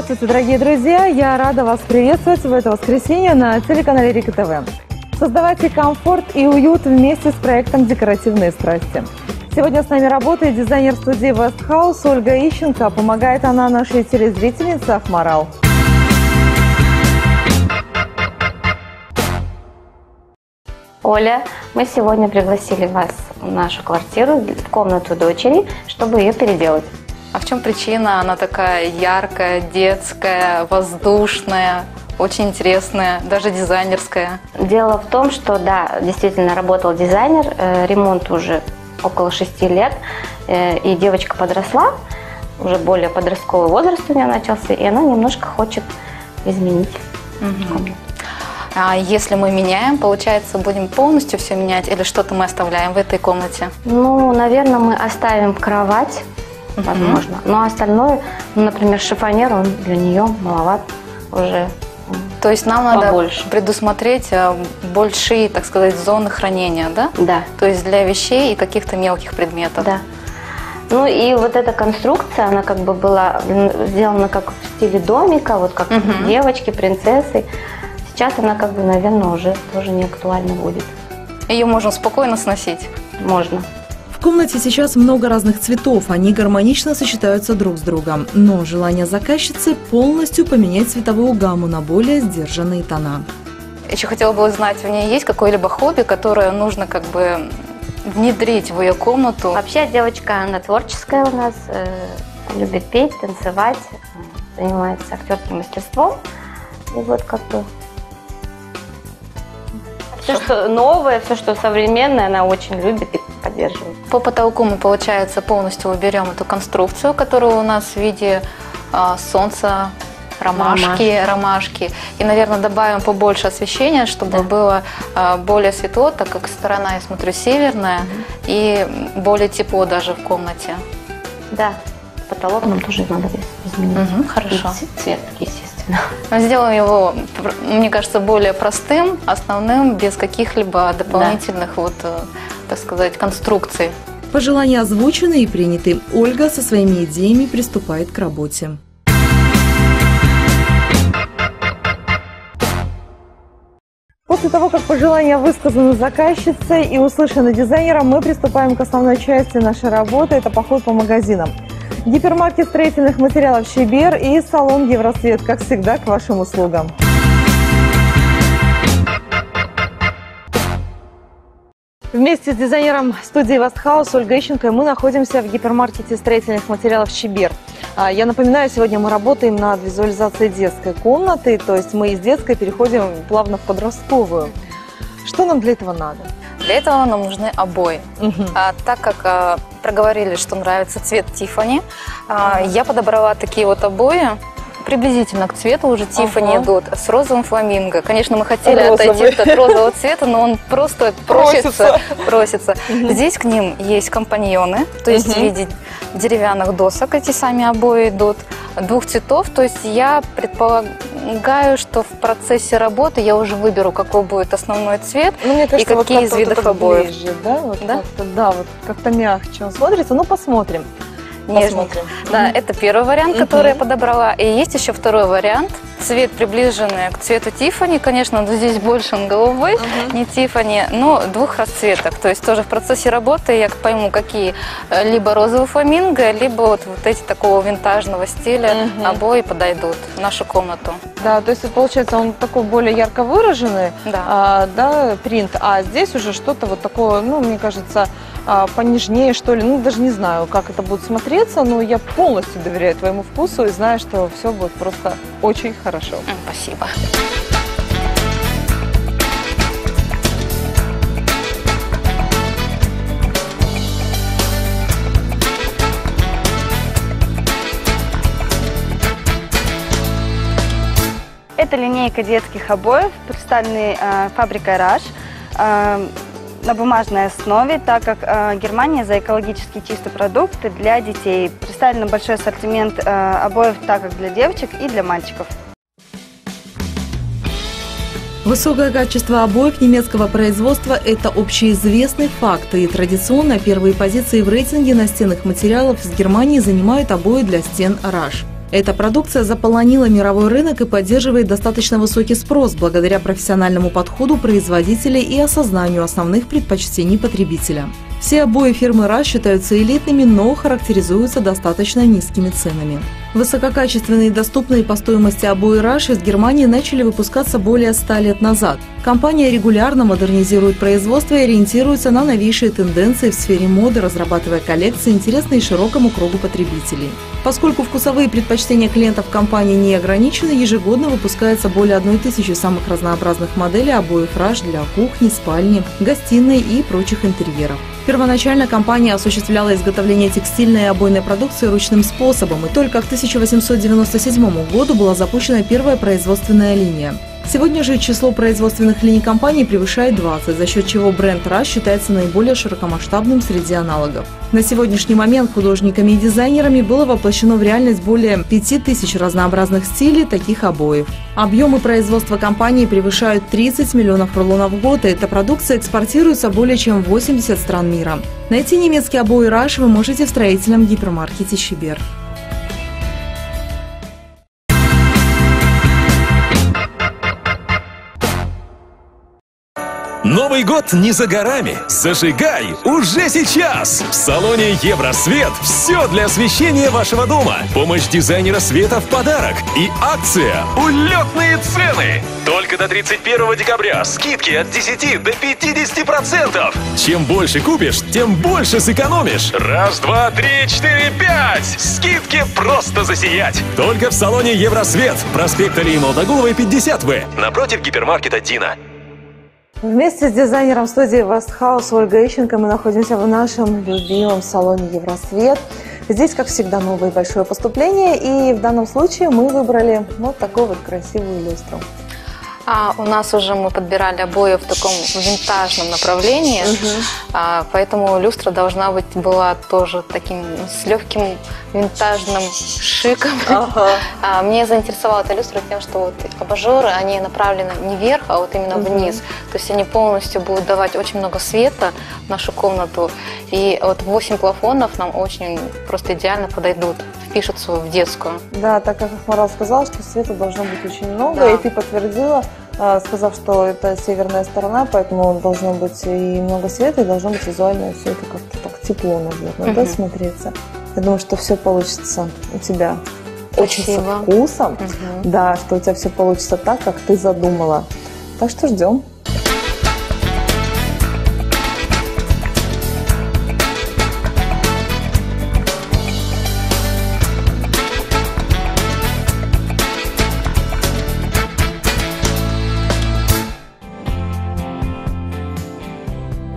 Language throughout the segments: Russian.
Здравствуйте, дорогие друзья! Я рада вас приветствовать в это воскресенье на телеканале Рика ТВ. Создавайте комфорт и уют вместе с проектом «Декоративные страсти». Сегодня с нами работает дизайнер студии Вестхаус Ольга Ищенко. Помогает она нашей телезрительнице Ахмарал. Оля, мы сегодня пригласили вас в нашу квартиру, в комнату дочери, чтобы ее переделать. А в чем причина? Она такая яркая, детская, воздушная, очень интересная, даже дизайнерская. Дело в том, что да, действительно работал дизайнер, э, ремонт уже около шести лет, э, и девочка подросла, уже более подростковый возраст у нее начался, и она немножко хочет изменить комнату. А если мы меняем, получается, будем полностью все менять или что-то мы оставляем в этой комнате? Ну, наверное, мы оставим кровать, возможно. Но остальное, ну, например, шифонер, он для нее маловат уже. То есть нам надо Побольше. предусмотреть э, большие, так сказать, зоны хранения, да? Да, То есть для вещей и каких-то мелких предметов. да. Ну и вот эта конструкция, она как бы была сделана как в стиле домика, вот как Мгм. девочки, принцессы. Сейчас она как бы, наверное, уже тоже не актуальна будет. Ее можно спокойно сносить. Можно. В комнате сейчас много разных цветов, они гармонично сочетаются друг с другом. Но желание заказчицы полностью поменять цветовую гамму на более сдержанные тона. Еще хотела бы узнать, у нее есть какое-либо хобби, которое нужно как бы внедрить в ее комнату? Вообще девочка, она творческая у нас, э, любит петь, танцевать, занимается актерским мастерством. И вот как бы все, что новое, все, что современное, она очень любит и поддерживает. По потолку мы, получается, полностью уберем эту конструкцию, которая у нас в виде а, солнца, ромашки, ромашки. И, наверное, добавим побольше освещения, чтобы Да. было а, более светло, так как сторона, я смотрю, северная, и более тепло даже в комнате. Да, потолок нам тоже надо изменить. Мгм, хорошо. И цвет, естественно. Мы Сделаем его, мне кажется, более простым, основным, без каких-либо дополнительных, вот, э, так сказать, конструкций. Пожелания озвучены и приняты. Ольга со своими идеями приступает к работе. После того, как пожелания высказаны заказчицей и услышаны дизайнером, мы приступаем к основной части нашей работы. Это поход по магазинам. Гипермаркет строительных материалов «Щебер» и салон «Евросвет», как всегда, к вашим услугам. Вместе с дизайнером студии Вестхаус Ольгой Ищенко мы находимся в гипермаркете строительных материалов «Щебер». А, Я напоминаю, сегодня мы работаем над визуализацией детской комнаты, то есть мы из детской переходим плавно в подростковую. Что нам для этого надо? Для этого нам нужны обои. А, так как а, проговорили, что нравится цвет Тифани, я подобрала такие вот обои. Приблизительно к цвету уже Тифани Ага. идут с розовым фламинго. Конечно, мы хотели Розовый. отойти от розового цвета, но он просто просится. просится. Здесь к ним есть компаньоны, то есть Мгм. в виде деревянных досок эти сами обои идут, двух цветов. То есть я предполагаю, что в процессе работы я уже выберу, какой будет основной цвет. Ну, мне кажется, вот какие из как-то видов обоев? ближе, да? Вот Да? Как-то, да, вот как-то мягче он смотрится. Ну, посмотрим. Нежненько. Посмотрим. Да, это первый вариант, который я подобрала. И есть еще второй вариант. Цвет приближенный к цвету Тифани. Конечно, но здесь больше он голубой, не Тифани, но двух расцветок. То есть тоже в процессе работы я пойму, какие э, либо розовый фламинго, либо вот, вот эти такого винтажного стиля обои подойдут в нашу комнату. Да, то есть получается он такой более ярко выраженный, Да. а, да, принт, а здесь уже что-то вот такое, ну, мне кажется, понежнее, что ли. Ну, даже не знаю, как это будет смотреться, но я полностью доверяю твоему вкусу и знаю, что все будет просто очень хорошо. Спасибо. Это линейка детских обоев, представленные э, фабрикой «Раш» э, на бумажной основе, так как э, Германия за экологически чистый продукт для детей. Представлен большой ассортимент э, обоев, так как для девочек и для мальчиков. Высокое качество обоев немецкого производства – это общеизвестный факт, и традиционно первые позиции в рейтинге настенных материалов с Германии занимают обои для стен «Раш». Эта продукция заполонила мировой рынок и поддерживает достаточно высокий спрос благодаря профессиональному подходу производителей и осознанию основных предпочтений потребителя. Все обои фирмы РА считаются элитными, но характеризуются достаточно низкими ценами. Высококачественные и доступные по стоимости обои РАШ из Германии начали выпускаться более 100 лет назад. Компания регулярно модернизирует производство и ориентируется на новейшие тенденции в сфере моды, разрабатывая коллекции, интересные широкому кругу потребителей. Поскольку вкусовые предпочтения клиентов компании не ограничены, ежегодно выпускается более одной тысячи самых разнообразных моделей обоев РАШ для кухни, спальни, гостиной и прочих интерьеров. Первоначально компания осуществляла изготовление текстильной и обойной продукции ручным способом, и только к 1897 году была запущена первая производственная линия. Сегодня же число производственных линий компании превышает 20, за счет чего бренд RAS считается наиболее широкомасштабным среди аналогов. На сегодняшний момент художниками и дизайнерами было воплощено в реальность более 5000 разнообразных стилей таких обоев. Объемы производства компании превышают 30 миллионов рулонов в год, и эта продукция экспортируется более чем в 80 стран мира. Найти немецкие обои RAS вы можете в строительном гипермаркете «Щебер». Новый год не за горами. Зажигай уже сейчас! В салоне Евросвет все для освещения вашего дома. Помощь дизайнера света в подарок. И акция «Улетные цены». Только до 31 декабря скидки от 10 до 50%. Чем больше купишь, тем больше сэкономишь. Раз, два, три, четыре, пять. Скидки просто засиять. Только в салоне Евросвет. Проспект Алии Молдогуловой, 50В. Напротив гипермаркета Дина. Вместе с дизайнером студии Вестхаус Ольгой Ищенко мы находимся в нашем любимом салоне Евросвет. Здесь, как всегда, новое большое поступление, и в данном случае мы выбрали вот такую вот красивую люстру. А у нас уже мы подбирали обои в таком винтажном направлении, угу. а, поэтому люстра должна быть была тоже таким с легким винтажным шиком. Ага. А, мне заинтересовала эта люстра тем, что вот абажуры, они направлены не вверх, а вот именно угу. вниз. То есть они полностью будут давать очень много света в нашу комнату. И вот 8 плафонов нам очень просто идеально подойдут, впишутся в детскую. Да, так как Ахмарал сказал, что света должно быть очень много, да. и ты подтвердила, а, сказав, что это северная сторона, поэтому должно быть и много света, и должно быть визуально все это как-то так тепло, наверное, угу. да, смотреться. Я думаю, что все получится у тебя Спасибо. очень со вкусом, угу. да, что у тебя все получится так, как ты задумала. Так что ждем.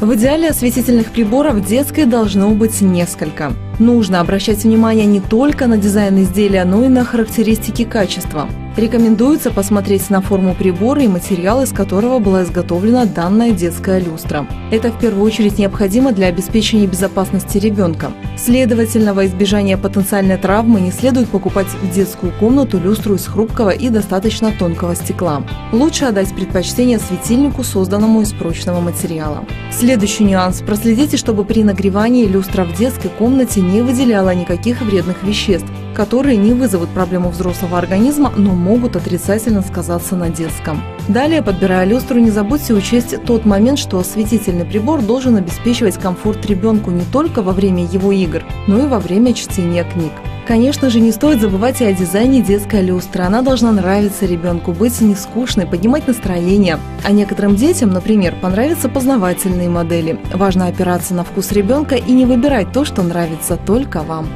В идеале осветительных приборов в детской должно быть несколько. Нужно обращать внимание не только на дизайн изделия, но и на характеристики качества. Рекомендуется посмотреть на форму прибора и материал, из которого была изготовлена данная детская люстра. Это в первую очередь необходимо для обеспечения безопасности ребенка. Следовательно, во избежание потенциальной травмы не следует покупать в детскую комнату люстру из хрупкого и достаточно тонкого стекла. Лучше отдать предпочтение светильнику, созданному из прочного материала. Следующий нюанс. Проследите, чтобы при нагревании люстра в детской комнате не выделяла никаких вредных веществ, которые не вызовут проблему взрослого организма, но могут отрицательно сказаться на детском. Далее, подбирая люстру, не забудьте учесть тот момент, что осветительный прибор должен обеспечивать комфорт ребенку не только во время его игр, но и во время чтения книг. Конечно же, не стоит забывать и о дизайне детской люстры. Она должна нравиться ребенку, быть не скучной, поднимать настроение. А некоторым детям, например, понравятся познавательные модели. Важно опираться на вкус ребенка и не выбирать то, что нравится только вам.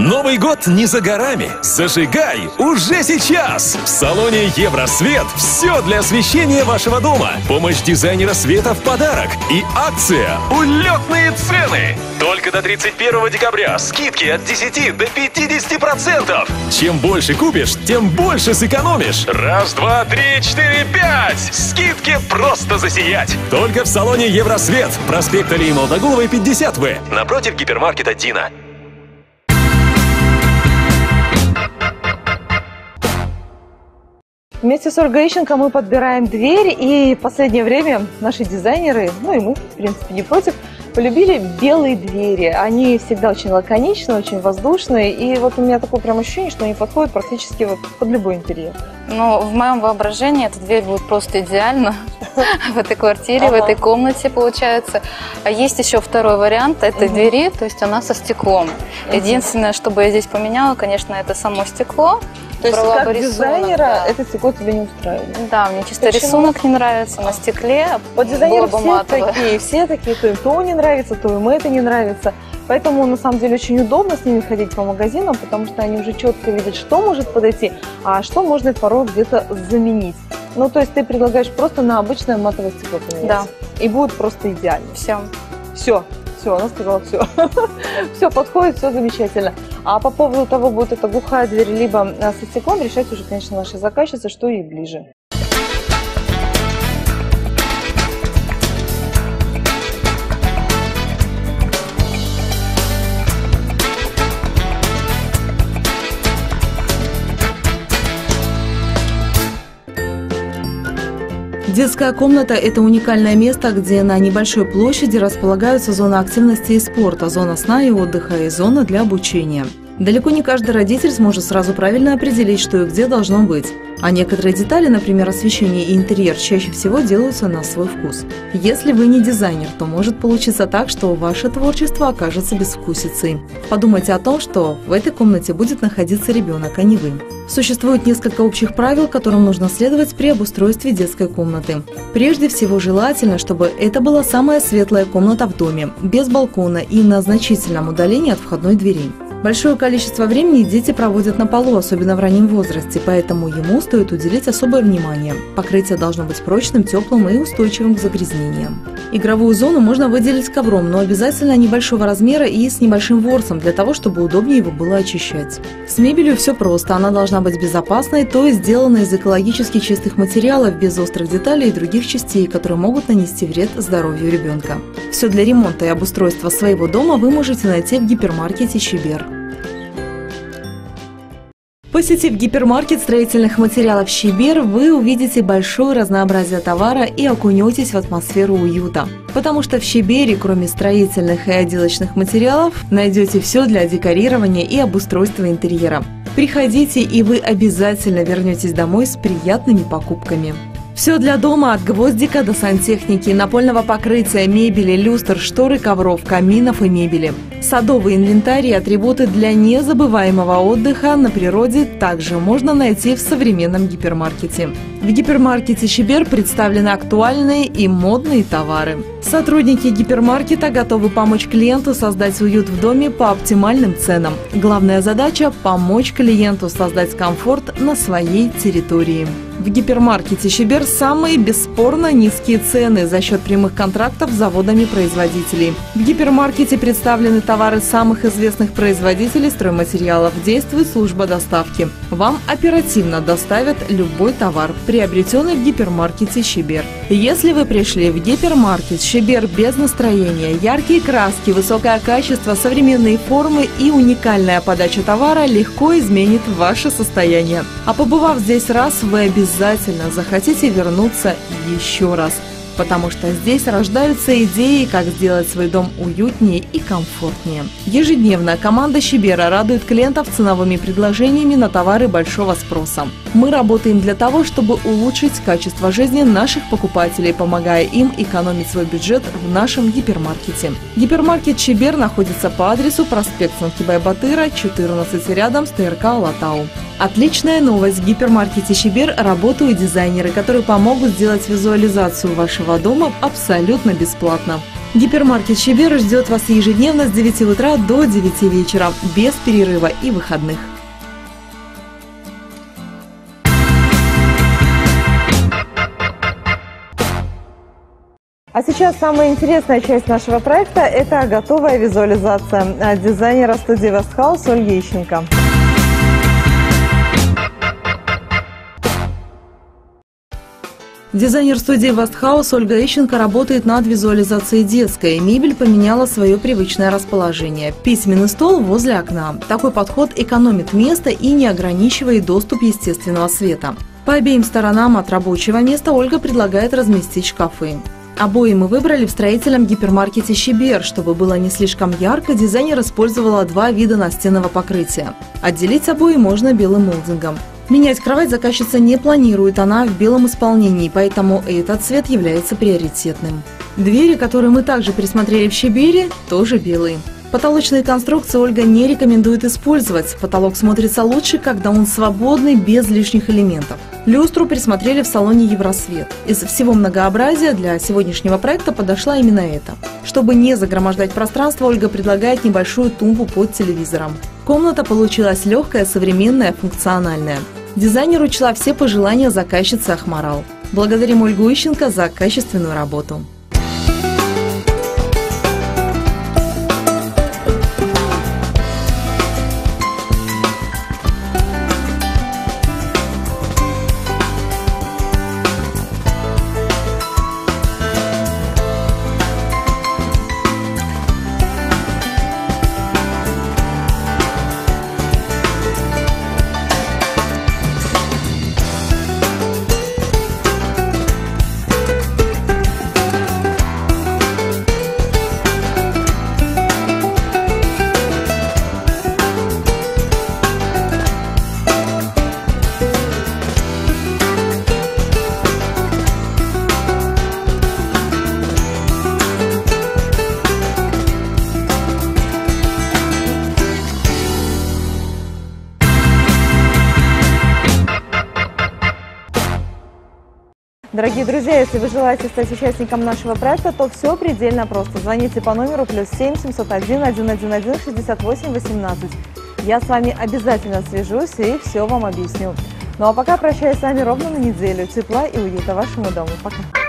Новый год не за горами. Зажигай уже сейчас! В салоне Евросвет все для освещения вашего дома. Помощь дизайнера света в подарок. И акция «Улетные цены». Только до 31 декабря скидки от 10 до 50%. Чем больше купишь, тем больше сэкономишь. Раз, два, три, четыре, пять. Скидки просто засиять. Только в салоне Евросвет. Проспект Алии Молдогуловой, 50В. Напротив гипермаркета Дина. Вместе с Ольгой Ищенко мы подбираем дверь, и в последнее время наши дизайнеры, ну и мы, в принципе, не против, полюбили белые двери. Они всегда очень лаконичные, очень воздушные. И вот у меня такое прям ощущение, что они подходят практически вот под любой интерьер. Но в моем воображении эта дверь будет просто идеально в этой квартире, в Ага. этой комнате получается. А есть еще второй вариант этой двери, то есть она со стеклом. Единственное, что бы я здесь поменяла, конечно, это само стекло. То есть как дизайнера да. это стекло тебе не устраивает? Да, мне чисто Почему? рисунок не нравится на стекле. Вот дизайнеры бы все матовое. такие, все такие, то им то не нравится, то им это не нравится. Поэтому на самом деле очень удобно с ними ходить по магазинам, потому что они уже четко видят, что может подойти, а что можно порой где-то заменить. Ну, то есть ты предлагаешь просто на обычное матовое стекло поменять. Да. И будет просто идеально. Все. Все, все, она сказала все. Все подходит, все замечательно. А по поводу того, будет это глухая дверь, либо а, со стеклом, решать уже, конечно, наши заказчицы, что ей ближе. Детская комната – это уникальное место, где на небольшой площади располагаются зона активности и спорта, зона сна и отдыха и зона для обучения. Далеко не каждый родитель сможет сразу правильно определить, что и где должно быть. А некоторые детали, например, освещение и интерьер, чаще всего делаются на свой вкус. Если вы не дизайнер, то может получиться так, что ваше творчество окажется безвкусицей. Подумайте о том, что в этой комнате будет находиться ребенок, а не вы. Существует несколько общих правил, которым нужно следовать при обустройстве детской комнаты. Прежде всего желательно, чтобы это была самая светлая комната в доме, без балкона и на значительном удалении от входной двери. Большое количество времени дети проводят на полу, особенно в раннем возрасте, поэтому ему стоит уделить особое внимание. Покрытие должно быть прочным, теплым и устойчивым к загрязнениям. Игровую зону можно выделить ковром, но обязательно небольшого размера и с небольшим ворсом, для того, чтобы удобнее его было очищать. С мебелью все просто, она должна быть безопасной, то есть сделана из экологически чистых материалов, без острых деталей и других частей, которые могут нанести вред здоровью ребенка. Все для ремонта и обустройства своего дома вы можете найти в гипермаркете «Чебер». Посетив гипермаркет строительных материалов «Щебер», вы увидите большое разнообразие товара и окунетесь в атмосферу уюта. Потому что в «Щебере», кроме строительных и отделочных материалов, найдете все для декорирования и обустройства интерьера. Приходите, и вы обязательно вернетесь домой с приятными покупками. Все для дома от гвоздика до сантехники, напольного покрытия, мебели, люстр, шторы, ковров, каминов и мебели. Садовый инвентарь и атрибуты для незабываемого отдыха на природе также можно найти в современном гипермаркете. В гипермаркете «Щебер» представлены актуальные и модные товары. Сотрудники гипермаркета готовы помочь клиенту создать уют в доме по оптимальным ценам. Главная задача – помочь клиенту создать комфорт на своей территории. В гипермаркете «Щебер» самые бесспорно низкие цены за счет прямых контрактов с заводами-производителей. В гипермаркете представлены товары самых известных производителей стройматериалов. Действует служба доставки. Вам оперативно доставят любой товар, приобретенный в гипермаркете «Щебер». Если вы пришли в гипермаркет «Щебер» без настроения, яркие краски, высокое качество, современные формы и уникальная подача товара легко изменит ваше состояние. А побывав здесь раз, вы обязательно захотите вернуться еще раз. Потому что здесь рождаются идеи, как сделать свой дом уютнее и комфортнее. Ежедневно команда Щебера радует клиентов ценовыми предложениями на товары большого спроса. Мы работаем для того, чтобы улучшить качество жизни наших покупателей, помогая им экономить свой бюджет в нашем гипермаркете. Гипермаркет Щебер находится по адресу проспект Санкибай-Батыра, 14 рядом с ТРК «Алатау». Отличная новость! В гипермаркете Щебер работают дизайнеры, которые помогут сделать визуализацию вашего дома абсолютно бесплатно. Гипермаркет Щебер ждет вас ежедневно с 9 утра до 9 вечера, без перерыва и выходных. А сейчас самая интересная часть нашего проекта – это готовая визуализация дизайнера студии Вестхаус Ольги Ищенко. Дизайнер студии Вестхаус Ольга Ищенко работает над визуализацией детской. Мебель поменяла свое привычное расположение. Письменный стол возле окна. Такой подход экономит место и не ограничивает доступ естественного света. По обеим сторонам от рабочего места Ольга предлагает разместить шкафы. Обои мы выбрали в строительном гипермаркете «Щебер». Чтобы было не слишком ярко, дизайнер использовала два вида настенного покрытия. Отделить обои можно белым молдингом. Менять кровать заказчица не планирует, она в белом исполнении, поэтому этот цвет является приоритетным. Двери, которые мы также присмотрели в Щебере, тоже белые. Потолочные конструкции Ольга не рекомендует использовать. Потолок смотрится лучше, когда он свободный, без лишних элементов. Люстру присмотрели в салоне «Евросвет». Из всего многообразия для сегодняшнего проекта подошла именно эта. Чтобы не загромождать пространство, Ольга предлагает небольшую тумбу под телевизором. Комната получилась легкая, современная, функциональная. Дизайнер учла все пожелания заказчицы Ахмарал. Благодарим Ольгу Ищенко за качественную работу. Друзья, если вы желаете стать участником нашего проекта, то все предельно просто. Звоните по номеру плюс 7 701 111 68 18. Я с вами обязательно свяжусь и все вам объясню. Ну а пока прощаюсь с вами ровно на неделю. Тепла и уюта вашему дому. Пока.